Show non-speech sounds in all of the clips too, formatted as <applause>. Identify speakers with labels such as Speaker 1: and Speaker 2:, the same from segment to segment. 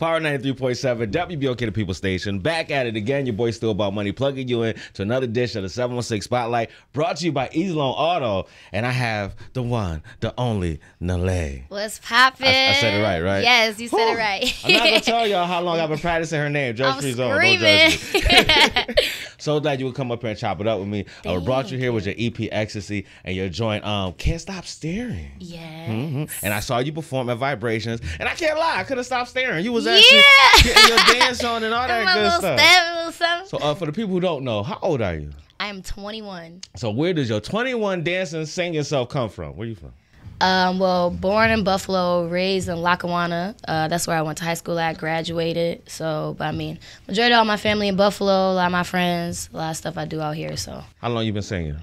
Speaker 1: Power 93.7, WBLK the People Station. Back at it again. Your boy Still About Money, plugging you in to another dish of the 716 Spotlight, brought to you by Easy Loan Auto. And I have the one, the only, Nelle.
Speaker 2: What's poppin'?
Speaker 1: I, I said it right, right?
Speaker 2: Yes, you said it right.
Speaker 1: I'm not gonna tell <laughs> y'all how long I've been practicing her name. Judge
Speaker 2: I'm
Speaker 1: Free Zone. Don't judge me. <laughs> so glad you would come up here and chop it up with me. I brought you here with your EP Ecstasy and your joint um Can't Stop Staring.
Speaker 2: yes.
Speaker 1: Mhm. And I saw you perform at Vibrations, and I can't lie, I couldn't stop staring. You was
Speaker 2: Yeah.
Speaker 1: actually getting your dance on and all <laughs> that good stuff.
Speaker 2: step.
Speaker 1: So, uh, for the people who don't know, how old are you?
Speaker 2: I am 21.
Speaker 1: So, where does your 21 dancing, singing self come from? Where you from?
Speaker 2: Um, well, born in Buffalo, raised in Lackawanna. Uh, that's where I went to high school at, graduated. So, but I mean, majority of all my family in Buffalo, a lot of my friends, a lot of stuff I do out here. So,
Speaker 1: How long you been singing?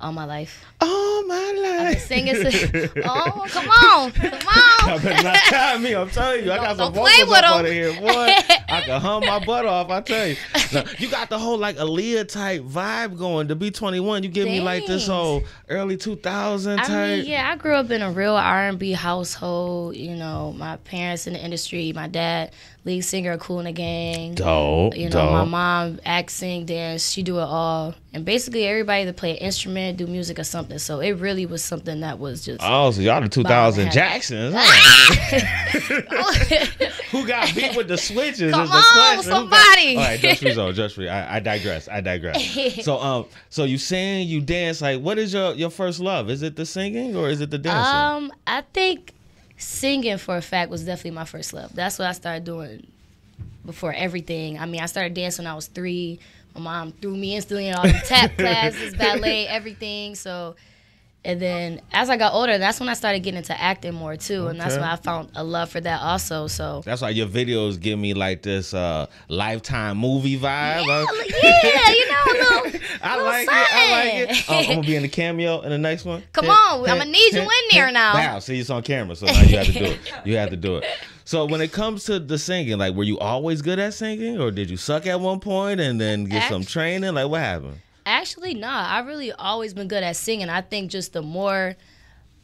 Speaker 2: All my life.
Speaker 1: All my
Speaker 2: I've been
Speaker 1: life.
Speaker 2: singing since. <laughs> oh, come on. Come on.
Speaker 1: I better not try me. I'm telling you, I got some vocals up
Speaker 2: 'em.
Speaker 1: under here, boy. I <laughs> can hum my butt off. I tell you, Now, you got the whole like Aaliyah type vibe going. To be 21, you give me like this whole early 2000 type.
Speaker 2: I mean, yeah, I grew up in a real R and B household. You know, my parents in the industry, my dad, lead singer of Kool and the Gang.
Speaker 1: Dope.
Speaker 2: You know, my mom act, sing, dance. She do it all, and basically everybody that play an instrument, do music or something. So it really was something that was just.
Speaker 1: Oh, so y'all the 2000 Jacksons. huh? <laughs> <laughs> Who got beat with the switches?
Speaker 2: Come
Speaker 1: is the
Speaker 2: on,
Speaker 1: question. Who got-
Speaker 2: somebody.
Speaker 1: All right, just free zone, just free. I, I digress. I digress. <laughs> so, um, so you sing, you dance. Like, what is your your first love? Is it the singing or is it the dancing?
Speaker 2: um, I think singing for a fact was definitely my first love. That's what I started doing before everything. I mean, I started dancing when I was three. My mom threw me instantly in all the tap <laughs> classes, ballet, everything. So, and then as I got older, that's when I started getting into acting more too, and that's
Speaker 1: Okay.
Speaker 2: when I found a love for that also. So.
Speaker 1: That's why your videos give me like this uh lifetime movie vibe.
Speaker 2: Yeah, yeah you know, a little, <laughs>
Speaker 1: I
Speaker 2: little
Speaker 1: like it. I like it.
Speaker 2: something.
Speaker 1: Um, I'm gonna be in the cameo in the next one.
Speaker 2: Come
Speaker 1: Hit,
Speaker 2: on,
Speaker 1: hit,
Speaker 2: I'ma need you in there now.
Speaker 1: Wow, see it's on camera, so now you have to do it. You have to do it. So when it comes to the singing, like, were you always good at singing, or did you suck at one point and then get some training? Like, what happened?
Speaker 2: Actually, nah. I've really always been good at singing. I think just the more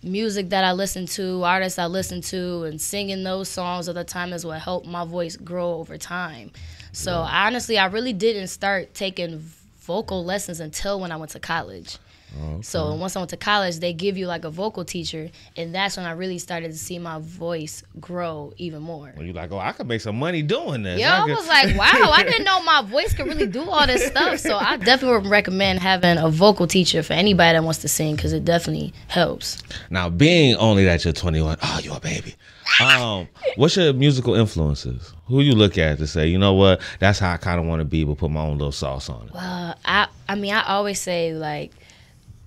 Speaker 2: music that I listen to, artists I listen to, and singing those songs all the time is what helped my voice grow over time. So honestly, I really didn't start taking vocal lessons until when I went to college. Oh, so once I went to college, they give you like a vocal teacher, and that's when I really started to see my voice grow even more.
Speaker 1: When you like, oh, I could make some money doing this.
Speaker 2: Yeah, I
Speaker 1: could-
Speaker 2: was like, <laughs> wow, I didn't know my voice could really do all this stuff. So I definitely would recommend having a vocal teacher for anybody that wants to sing because it definitely helps.
Speaker 1: Now, being only that you're 21, oh, you're a baby. Um, what's your musical influences? Who you look at to say, you know what, that's how I kind of want to be, but put my own little sauce on it.
Speaker 2: Uh, I I mean, I always say like,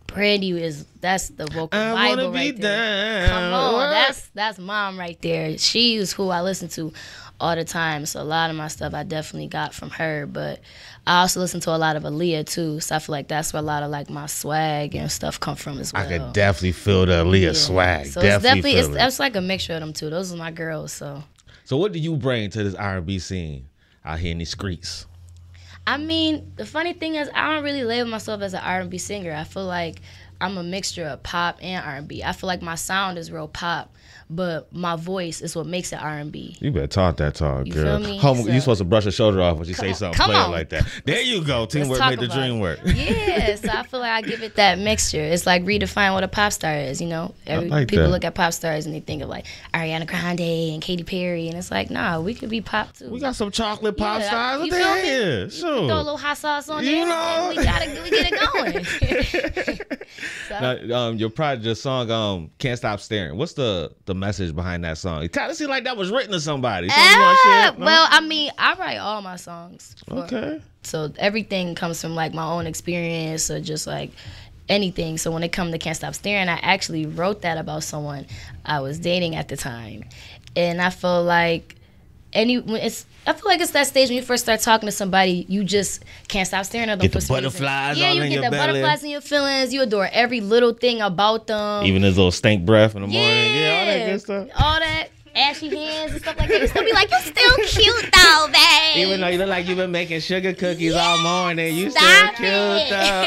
Speaker 2: Brandy is that's the vocal
Speaker 1: I
Speaker 2: Bible
Speaker 1: wanna be
Speaker 2: right there.
Speaker 1: down.
Speaker 2: Come on,
Speaker 1: What?
Speaker 2: that's that's mom right there. She's who I listen to all the time. So a lot of my stuff I definitely got from her, but I also listen to a lot of Aaliyah too. So I feel like that's where a lot of like my swag and stuff come from as well.
Speaker 1: I could definitely feel the Aaliyah
Speaker 2: Yeah.
Speaker 1: swag.
Speaker 2: So
Speaker 1: definitely,
Speaker 2: it's definitely it's,
Speaker 1: it.
Speaker 2: it's like a mixture of them two. Those are my girls. So
Speaker 1: So, what do you bring to this R&B scene out here in these streets?
Speaker 2: I mean, the funny thing is, I don't really label myself as an R&B singer. I feel like I'm a mixture of pop and R&B. I feel like my sound is real pop, but my voice is what makes it R&B.
Speaker 1: You better talk that talk,
Speaker 2: You
Speaker 1: girl.
Speaker 2: me?
Speaker 1: Home, you supposed to brush your shoulder off when you say
Speaker 2: on,
Speaker 1: something
Speaker 2: on.
Speaker 1: like that. There you go. Teamwork made the dream
Speaker 2: it.
Speaker 1: work.
Speaker 2: Yeah, so I feel like I give it that mixture. It's like redefine what a pop star is. You know, Every,
Speaker 1: like
Speaker 2: people
Speaker 1: that.
Speaker 2: look at pop stars and they think of like Ariana Grande and Katy Perry, and it's like, nah, we could be pop too.
Speaker 1: We got some chocolate pop
Speaker 2: Yeah,
Speaker 1: stars.
Speaker 2: you
Speaker 1: What the hell
Speaker 2: me? Throw a little hot sauce on
Speaker 1: You
Speaker 2: there,
Speaker 1: know.
Speaker 2: and we gotta we get it going. <laughs>
Speaker 1: Now, um, your project song, um, "Can't Stop Staring." What's the the message behind that song? It kind of seemed like that was written to somebody. You
Speaker 2: Ah?
Speaker 1: No?
Speaker 2: well, I mean, I write all my songs. for-
Speaker 1: okay.
Speaker 2: So everything comes from like my own experience or just like anything. So when it comes to Can't Stop Staring, I actually wrote that about someone I was dating at the time. And I feel like any when it's I feel like it's that stage when you first start talking to somebody, you just can't stop staring at them.
Speaker 1: Get
Speaker 2: for
Speaker 1: the butterflies
Speaker 2: Yeah, you
Speaker 1: in
Speaker 2: get the
Speaker 1: belly.
Speaker 2: butterflies in your feelings. You adore every little thing about them.
Speaker 1: Even his little stink breath in the morning. Yeah, all that good stuff.
Speaker 2: all that ashy hands and stuff like that. You still be like, you're still cute though, babe.
Speaker 1: Even though you look like you've been making sugar cookies all morning, you still cute though.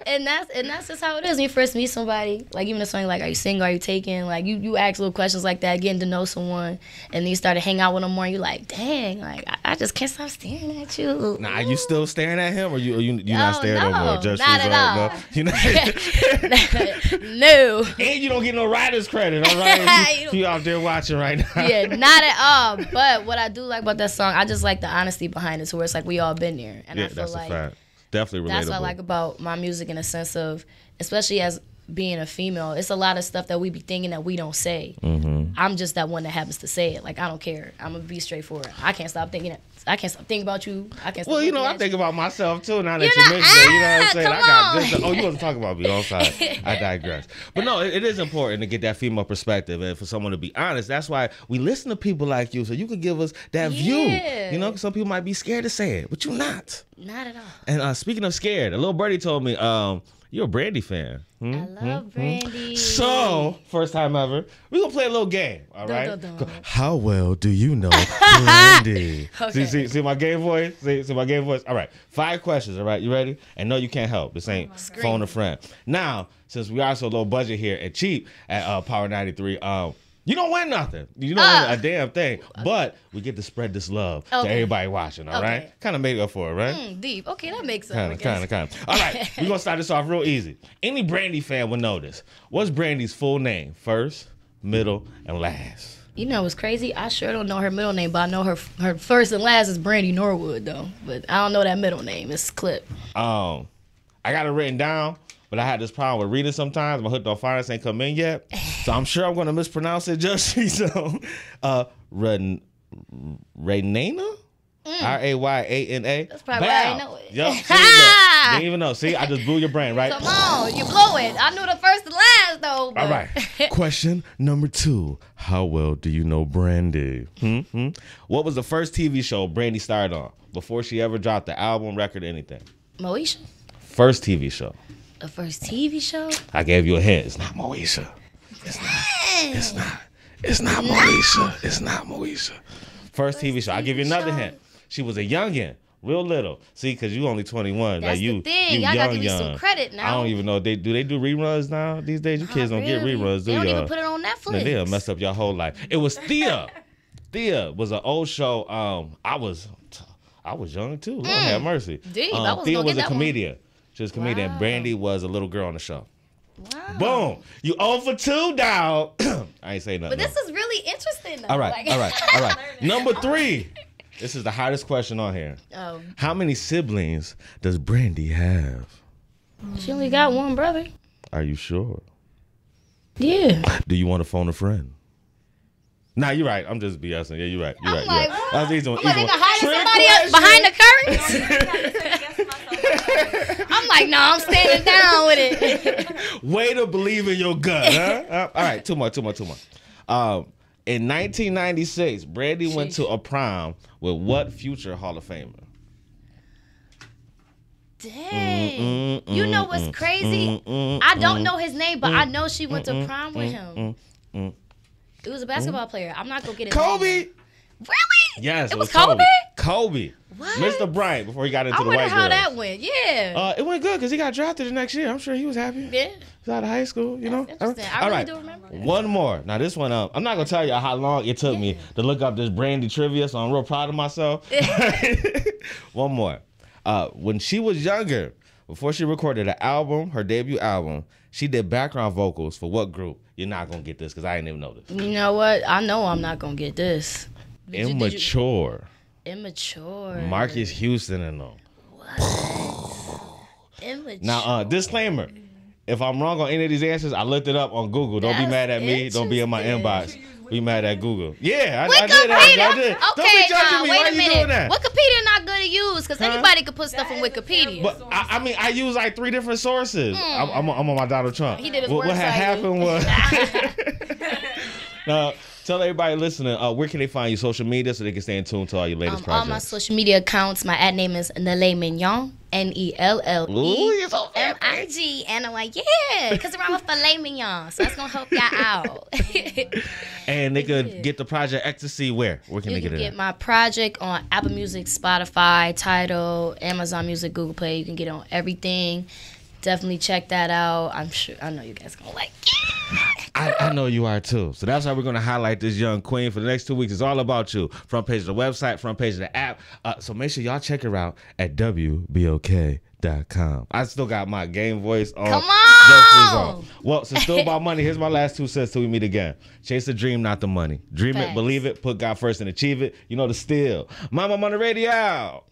Speaker 1: <laughs>
Speaker 2: and that's and that's just how it is when you first meet somebody. Like even something like, "Are you single? Are you taken?" Like you you ask little questions like that, getting to know someone, and then you start to hang out with them more. and You're like, "Dang, like I, I just can't stop staring at you."
Speaker 1: Now, are you still staring at him, or you you you not oh,
Speaker 2: No,
Speaker 1: staring no,
Speaker 2: no,
Speaker 1: more? Just
Speaker 2: not at all.
Speaker 1: No, <laughs> you know. <laughs>
Speaker 2: no.
Speaker 1: and you don't get no writer's credit. All right, <laughs>
Speaker 2: You
Speaker 1: you, you out there watching right now.
Speaker 2: yeah, not at all. But what I do like about that song, I just like the honesty behind it, to where it's like we all been there, and
Speaker 1: yeah,
Speaker 2: I feel
Speaker 1: that's
Speaker 2: like.
Speaker 1: Definitely relatable.
Speaker 2: that's what I like about my music in a sense of, especially as being a female, it's a lot of stuff that we be thinking that we don't say.
Speaker 1: Mm-hmm.
Speaker 2: I'm just that one that happens to say it. Like I don't care. I'm gonna be straightforward. I can't stop thinking. I can't stop thinking about you. I can't. Stop
Speaker 1: Well, you know, I
Speaker 2: at
Speaker 1: think about myself too. Now that
Speaker 2: You
Speaker 1: you,
Speaker 2: know-
Speaker 1: mention it, you know what I'm
Speaker 2: ah,
Speaker 1: saying. I got
Speaker 2: on.
Speaker 1: this. Oh, you wasn't talking about me. I'm sorry. <laughs> I digress. But no, it, it is important to get that female perspective and for someone to be honest. That's why we listen to people like you, so you can give us that view. You know, some people might be scared to say it, but you're not.
Speaker 2: Not at all.
Speaker 1: And uh, speaking of scared, a little birdie told me, um, you're a Brandy fan. Hmm?
Speaker 2: I love Brandy.
Speaker 1: So, first time ever, we're gonna play a little game, all
Speaker 2: Dun,
Speaker 1: right?
Speaker 2: dun, dun.
Speaker 1: How well do you know <laughs> Brandy?
Speaker 2: Okay.
Speaker 1: see, see, see my game voice? See, see my game voice? All right, five questions, all right? You ready? And no, you can't help. This ain't phone a friend. Now, since we are so low budget here and cheap at uh, Power 93, um, you don't win nothing. You don't
Speaker 2: Ah.
Speaker 1: win a damn thing. But we get to spread this love to everybody watching, all right?
Speaker 2: Okay.
Speaker 1: Kind of made up for it, right?
Speaker 2: Mm, deep. Okay, that makes sense.
Speaker 1: Kind of, kind of, kind of. All right, <laughs> we're gonna start this off real easy. Any Brandy fan will know this. What's Brandy's full name? First, middle, and last.
Speaker 2: You know what's crazy? I sure don't know her middle name, but I know her her first and last is Brandy Norwood though. But I don't know that middle name. It's Clip.
Speaker 1: Um, I got it written down, but I had this problem with reading sometimes. My hooked on finance ain't come in yet, so I'm sure I'm gonna mispronounce it. <laughs> Just so, uh, Ren, Renana. R A Y A N A.
Speaker 2: Mm. That's probably why I know it.
Speaker 1: Yup. <laughs> See, look, didn't even know. See, I just blew your brain, right?
Speaker 2: Come on, you blew it. I knew the first and last though. But
Speaker 1: All right. <laughs> Question number two. How well do you know Brandy? Hmm? Hmm? What was the first TV show Brandy starred on before she ever dropped the album, record, anything?
Speaker 2: Moesha,
Speaker 1: First TV show.
Speaker 2: The first TV show.
Speaker 1: I gave you a hint. It's not Moesha. It's not. It's not. It's not Moesha. It's not Moesha. First TV show. I'll give you another
Speaker 2: show.
Speaker 1: hint. She was a youngin'. Real little. See, because you only 21.
Speaker 2: That's
Speaker 1: like you,
Speaker 2: the thing.
Speaker 1: you
Speaker 2: Y'all
Speaker 1: young,
Speaker 2: gotta give me some credit now.
Speaker 1: I don't even know. They do they do reruns now these days? You kids
Speaker 2: Not
Speaker 1: don't get reruns, do
Speaker 2: They don't
Speaker 1: y'all?
Speaker 2: even put it on
Speaker 1: No,
Speaker 2: Netflix.
Speaker 1: they'll mess up your whole life. It was Thea. <laughs> Thea was an old show. Um, I was, I was young too. Lord have mercy.
Speaker 2: Mm. Deep.
Speaker 1: Um,
Speaker 2: I was
Speaker 1: Thea was
Speaker 2: get
Speaker 1: a
Speaker 2: that one.
Speaker 1: Comedian. She was a comedian.
Speaker 2: Wow.
Speaker 1: Brandy was a little girl on the show.
Speaker 2: Wow.
Speaker 1: Boom. You 0 for 2 down. I ain't say nothing.
Speaker 2: But this
Speaker 1: no.
Speaker 2: is really interesting though.
Speaker 1: all right,
Speaker 2: Like-
Speaker 1: all right, all right. <laughs> Number three. This is the hottest question on here.
Speaker 2: Oh,
Speaker 1: How many siblings does Brandy have?
Speaker 2: she only got one brother.
Speaker 1: Are you sure?
Speaker 2: Yeah.
Speaker 1: Do you want to phone a friend? Nah, you're right. I'm just BSing. Yeah, you're right. You're right.
Speaker 2: I'm like,
Speaker 1: you're right. That's easy one.
Speaker 2: I'm like,
Speaker 1: easy one.
Speaker 2: got hiding
Speaker 1: Trick
Speaker 2: somebody behind the curtains. <laughs> <laughs> Like, no, I'm standing down with it. <laughs>
Speaker 1: Way to believe in your gut, huh? Uh, all right, two more, two more, two more. Um, in 1996, Brandy went to a prom with what future Hall of Famer?
Speaker 2: Dang. You know what's crazy? I don't know his name, but I know she went to prom with him. It was a basketball player. I'm not gonna get it.
Speaker 1: Kobe.
Speaker 2: Really?
Speaker 1: Yes,
Speaker 2: It was Kobe?
Speaker 1: Kobe.
Speaker 2: What?
Speaker 1: Mr. Bryant before he got into
Speaker 2: I
Speaker 1: the
Speaker 2: wonder
Speaker 1: white
Speaker 2: how
Speaker 1: girls.
Speaker 2: that went. Yeah.
Speaker 1: Uh, it went good because he got drafted the next year. I'm sure he was happy.
Speaker 2: yeah.
Speaker 1: He's out of high school, you know.
Speaker 2: interesting. I
Speaker 1: All
Speaker 2: really
Speaker 1: right.
Speaker 2: do remember that.
Speaker 1: One more. Now this one, um, I'm not gonna tell you how long it took me to look up this Brandy trivia, so I'm real proud of myself. <laughs> <laughs> one more. Uh, when she was younger, before she recorded an album, her debut album, she did background vocals for what group? You're not gonna get this because I didn't even know this.
Speaker 2: You know what? I know I'm not gonna get this. Did you- you-
Speaker 1: Immature.
Speaker 2: immature.
Speaker 1: Marques Houston and them.
Speaker 2: Immature.
Speaker 1: Now, uh, disclaimer. If I'm wrong on any of these answers, I looked it up on Google. Don't be mad at me. Don't be in my inbox. Be mad at Google. Yeah, I, I did. I, I did.
Speaker 2: Okay,
Speaker 1: Don't be judging
Speaker 2: now
Speaker 1: me.
Speaker 2: wait
Speaker 1: Why
Speaker 2: a
Speaker 1: you
Speaker 2: minute.
Speaker 1: doing that?
Speaker 2: Wikipedia not good to use because
Speaker 1: Huh?
Speaker 2: anybody could put stuff
Speaker 3: That
Speaker 2: on Wikipedia.
Speaker 1: But I, I mean, I use like three different sources. I'm, I'm, on- I'm on my Donald Trump.
Speaker 2: He did his
Speaker 1: what, what had happened was. <laughs> <laughs> now, tell everybody listening, uh, where can they find you? Social media so they can stay in tune to all your latest
Speaker 2: Um, all my social media accounts, my ad name is Nelle Mignon, N E L L
Speaker 1: Ooh,
Speaker 2: E
Speaker 1: you're so
Speaker 2: M I And I'm like, yeah, because around with filet mignon. So that's going to help y'all out. <laughs>
Speaker 1: And they could get the project Ecstasy where? Where can
Speaker 2: You
Speaker 1: they get
Speaker 2: can
Speaker 1: it?
Speaker 2: get
Speaker 1: at?
Speaker 2: my project on Apple Music, Spotify, Tidal, Amazon Music, Google Play. You can get it on everything. Definitely check that out. I'm sure I know you guys gonna like.
Speaker 1: I, I know you are too. So that's why we're going to highlight this young queen for the next two weeks. It's all about you. Front page of the website, front page of the app. Uh, so make sure y'all check her out at WBLK.com. I still got my game voice on.
Speaker 2: Come on.
Speaker 1: on. Well, so still about money. Here's my <laughs> last two cents till we meet again. Chase the dream, not the money. Dream it, believe it, put God first and achieve it. You know the steal. Mama on the radio.